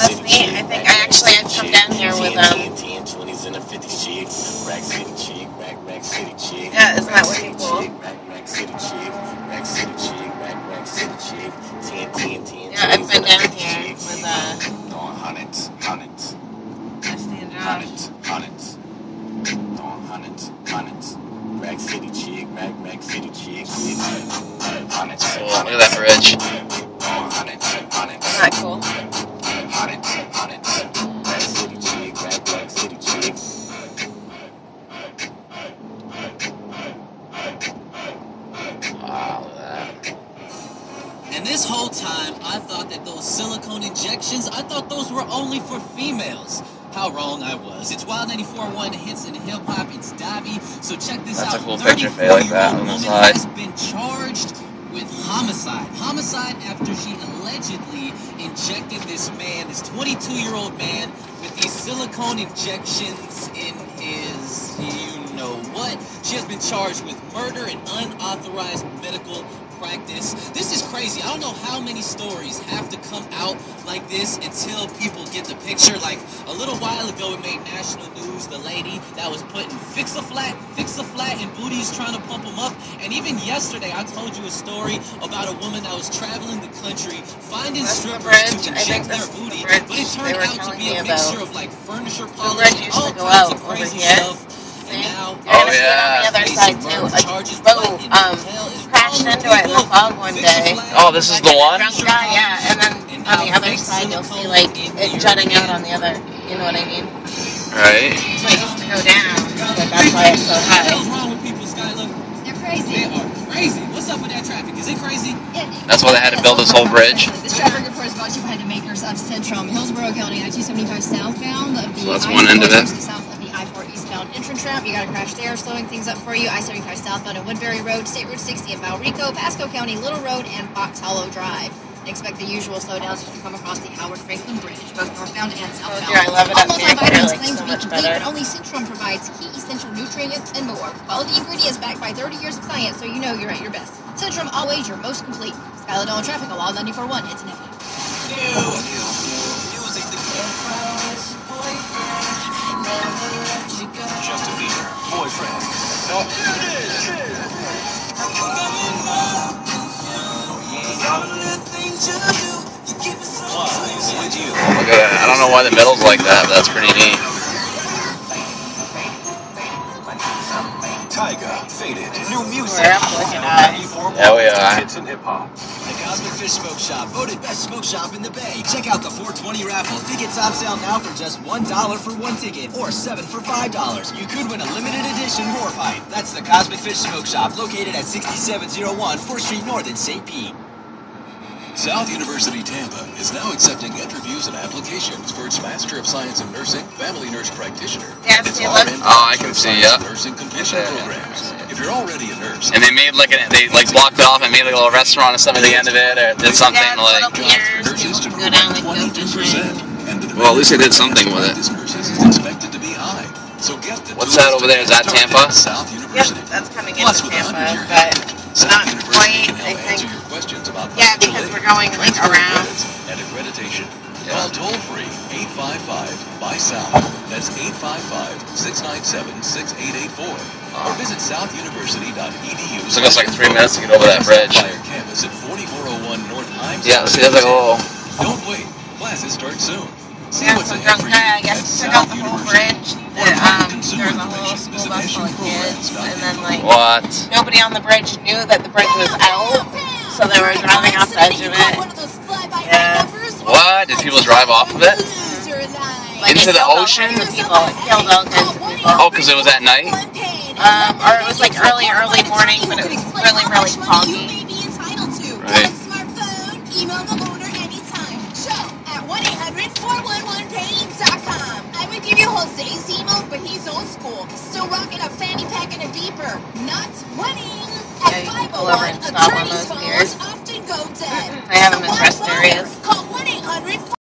this neat? I think I actually had come down here with um. Yeah, isn't that way cool? Yeah, I've been down here with uh. Hundreds, hundreds, Dusty and Josh. hundreds, hundreds. Doing hundreds, hundreds. Rack City chick, rack, rack City chick. Cool. Look at that bridge. Hundreds, hundreds. Isn't that cool? And this whole time, I thought that those silicone injections, I thought those were only for females. How wrong I was. It's Wild 94.1 Hits and Hip Hop. It's Dobby. So check this That's a out. cool picture, Faye, like that on the side. has been charged with homicide. Homicide after she allegedly injected this man, this 22-year-old man, with these silicone injections in his, you know what. She has been charged with murder and unauthorized medical practice. This is crazy. I don't know how many stories have to come out like this until people get the picture. Like a little while ago, it made national news. The lady that was putting fix a flat, fix a flat, and booties trying to pump them up. And even yesterday, I told you a story about a woman that was traveling the country finding That's strippers to inject their that's the booty, but it turned out to be a mixture about. of like furniture polish, all kinds of crazy stuff. Oh, see it on the other side too. murder A charges. boat What in um the crashed into it in the fog one day. Oh, this is the one? Drunk guy, yeah, and then on the other side you'll see like it jutting out on the other. You know what I mean? Right? So it used to go down. But that's why it's so What the high. hell's wrong with people, Skylar? They're crazy. They are crazy. What's up with that traffic? Is it crazy? That's why they had to build this whole bridge. This traffic report is brought to you by the makers of Centrum, Hillsborough County, I-275 southbound So that's one end of I-4 it. just South of the I-4 eastbound entrance ramp. You got a crash there, slowing things up for you. I-75 southbound at Woodbury Road, State Route 60 at Valrico, Pasco County, Little Road, and Fox Hollow Drive. Expect the usual slowdowns as you come across the Howard Frankland Bridge, both northbound and southbound. Oh, Told you I love it up All here. multivitamins Like, claim so to be complete, better. but only Centrum provides key essential nutrients and more. Quality ingredients backed by 30 years of science, so you know you're at your best. Centrum, always your most complete. Skylar Dillon Traffic, Wild 94.1, it's an you. Look at that. I don't know why the middle's like that, but that's pretty neat. Tyga, faded. New music. We're up looking at. Yeah, we are. Hits and hip hop. The Cosmic Fish Smoke Shop, voted best smoke shop in the Bay. Check out the 420 raffle. Tickets on sale now for just $1 for one ticket or 7 for $5. You could win a limited edition war pipe. That's the Cosmic Fish Smoke Shop, located at 6701 4th Street North in St. Pete. South University Tampa is now accepting interviews and applications for its Master of Science in Nursing, Family Nurse Practitioner, Yeah, and its see, look. RN Oh, I can see, yeah. Nursing completion Right there, yeah. programs. If you're already a nurse, And they made like an, they like blocked it off and made like a little restaurant or something at the end of it, or did something Yeah, like. little jobs nurses to grow go down by like go 22%. And the Well, at least they did something with it. practice nurses is expected to be high. So get the What's that over there? Is that Tampa? at South Yep, University. that's coming Plus, into Tampa, but South not quite, I think. questions about Yeah, because we're going, like, around. and accreditation. Yeah. Call toll free 855 by South. That's 855 697 6884. Or visit southuniversity.edu. Took us like three minutes to get over that bridge. Campus at 4401 North Yeah, see, there's like a little. Don't wait. Classes start soon. See yeah, what's some ahead drunk for you guy, I guess, took South out the whole bridge. For The, um, there was a whole school bus full of kids, and then like What? nobody on the bridge knew that the bridge was out, so they were driving off the edge of it. Yeah. What? Did people drive off of it? Like, Into it the ocean? kinds people. It killed all kinds of people. Oh, because it was at night? Um, or it was like early, early morning, but it was really, really foggy. Right. Give you Jose's email, but he's old school. Still rocking a fanny pack and a beeper. Not winning. At Yeah, you can pull over and oh stop on attorneys' phones often go dead. I have them So in why rest bother? areas. Call 1-800